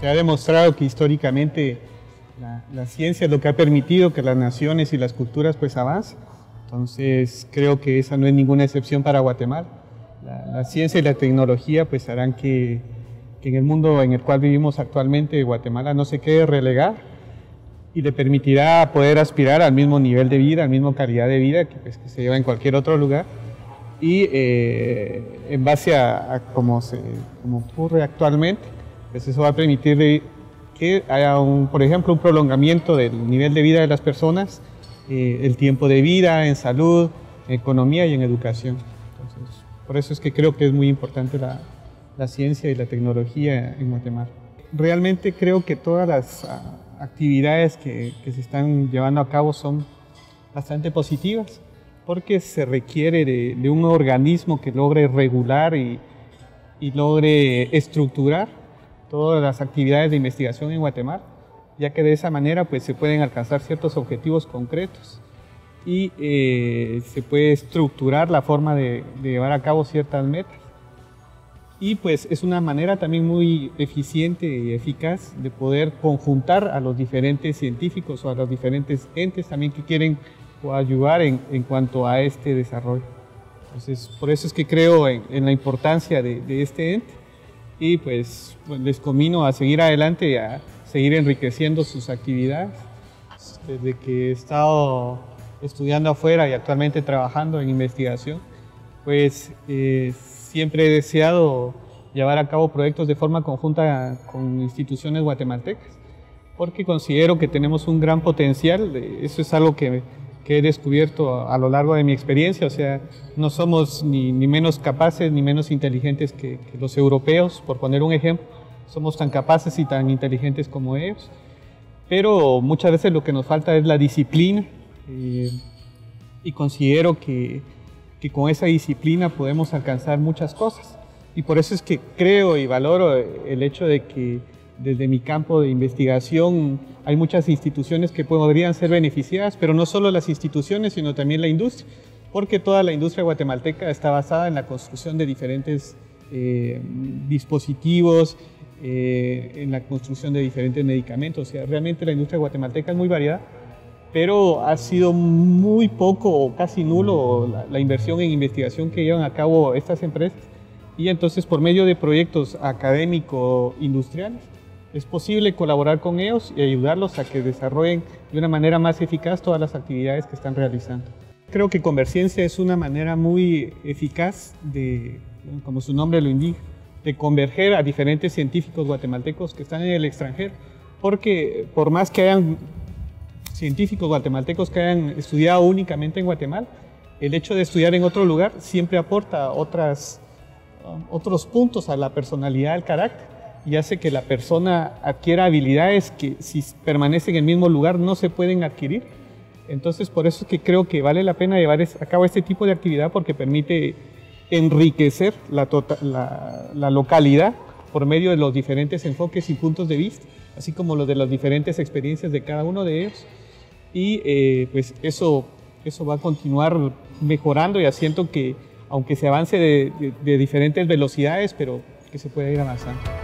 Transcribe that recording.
Se ha demostrado que históricamente la, ciencia es lo que ha permitido que las naciones y las culturas pues avancen. Entonces creo que esa no es ninguna excepción para Guatemala. La, ciencia y la tecnología pues harán que, en el mundo en el cual vivimos actualmente Guatemala no se quede relegada y le permitirá poder aspirar al mismo nivel de vida, al mismo calidad de vida que, pues, se lleva en cualquier otro lugar. Y eh, en base a, cómo se, como ocurre actualmente, pues eso va a permitir que haya, un, por ejemplo, un prolongamiento del nivel de vida de las personas, eh, el tiempo de vida en salud, en economía y en educación. Entonces, por eso es que creo que es muy importante la, la ciencia y la tecnología en Guatemala. Realmente creo que todas las ah, actividades que, que, se están llevando a cabo son bastante positivas porque se requiere de, de un organismo que logre regular y, y logre estructurar todas las actividades de investigación en Guatemala, ya que de esa manera pues, se pueden alcanzar ciertos objetivos concretos y eh, se puede estructurar la forma de, llevar a cabo ciertas metas. Y pues es una manera también muy eficiente y eficaz de poder conjuntar a los diferentes científicos o a los diferentes entes también que quieren ayudar en, en cuanto a este desarrollo. Entonces, por eso es que creo en, la importancia de, de este ente y pues, pues, les comino a seguir adelante y a seguir enriqueciendo sus actividades. Desde que he estado estudiando afuera y actualmente trabajando en investigación, pues eh, siempre he deseado llevar a cabo proyectos de forma conjunta con instituciones guatemaltecas, porque considero que tenemos un gran potencial, eso es algo que que he descubierto a, lo largo de mi experiencia. O sea, no somos ni, ni menos capaces ni menos inteligentes que, los europeos, por poner un ejemplo. Somos tan capaces y tan inteligentes como ellos. Pero muchas veces lo que nos falta es la disciplina. Eh, y considero que, que con esa disciplina podemos alcanzar muchas cosas. Y por eso es que creo y valoro el hecho de que desde mi campo de investigación hay muchas instituciones que podrían ser beneficiadas, pero no solo las instituciones, sino también la industria, porque toda la industria guatemalteca está basada en la construcción de diferentes eh, dispositivos, eh, en la construcción de diferentes medicamentos. O sea, realmente la industria guatemalteca es muy variada, pero ha sido muy poco o casi nulo la, la inversión en investigación que llevan a cabo estas empresas. Y entonces por medio de proyectos académico-industriales, es posible colaborar con ellos y ayudarlos a que desarrollen de una manera más eficaz todas las actividades que están realizando. Creo que Convergencia es una manera muy eficaz de, como su nombre lo indica, de converger a diferentes científicos guatemaltecos que están en el extranjero, porque por más que hayan científicos guatemaltecos que hayan estudiado únicamente en Guatemala, el hecho de estudiar en otro lugar siempre aporta otras, otros puntos a la personalidad, al carácter y hace que la persona adquiera habilidades que si permanece en el mismo lugar no se pueden adquirir. Entonces, por eso es que creo que vale la pena llevar a cabo este tipo de actividad porque permite enriquecer la, tota-, la, localidad por medio de los diferentes enfoques y puntos de vista, así como los de las diferentes experiencias de cada uno de ellos. Y eh, pues eso, eso va a continuar mejorando y haciendo que, aunque se avance de, de diferentes velocidades, pero que se pueda ir avanzando.